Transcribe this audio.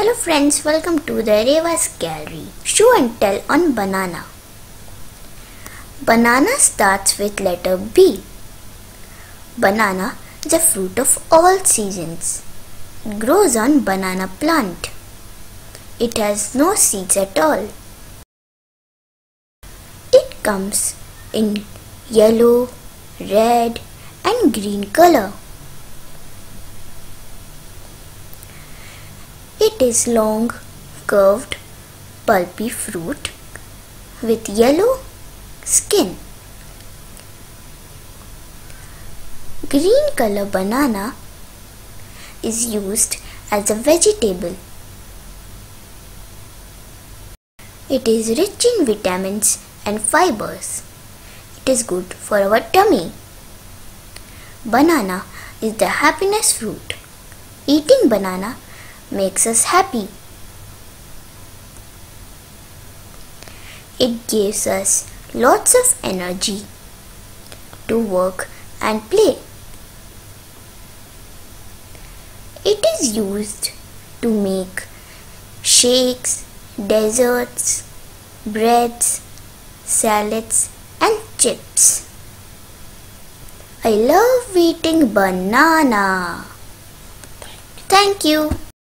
Hello friends, welcome to the Rewa's Gallery. Show and tell on banana. Banana starts with letter B. Banana is a fruit of all seasons. It grows on banana plant. It has no seeds at all. It comes in yellow, red and green color. It is long, curved, pulpy fruit with yellow skin. Green color banana is used as a vegetable. It is rich in vitamins and fibers. It is good for our tummy. Banana is the happiness fruit. Eating banana makes us happy. It gives us lots of energy to work and play. It is used to make shakes, desserts, breads, salads and chips. I love eating banana. Thank you.